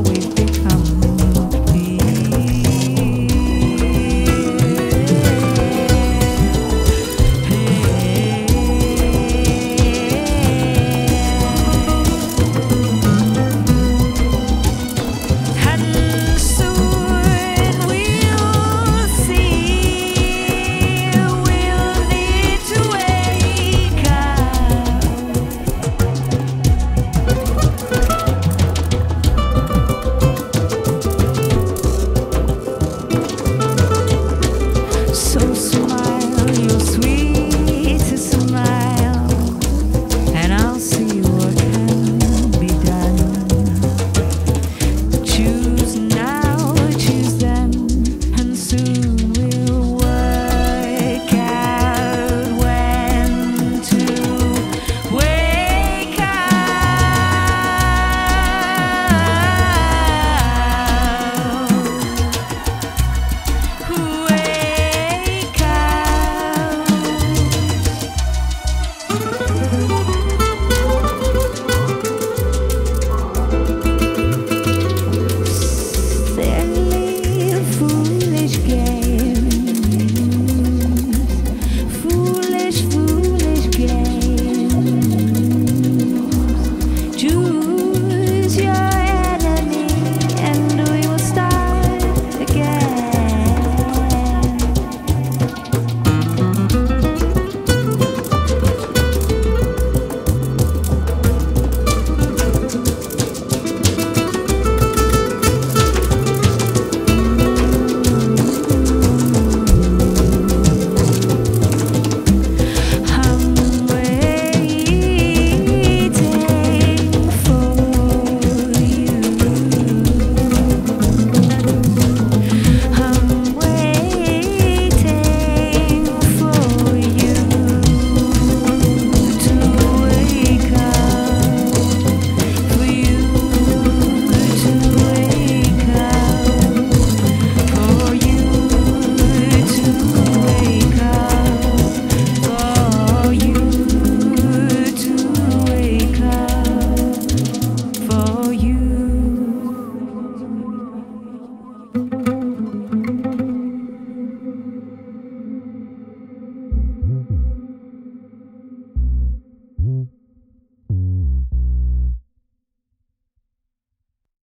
we've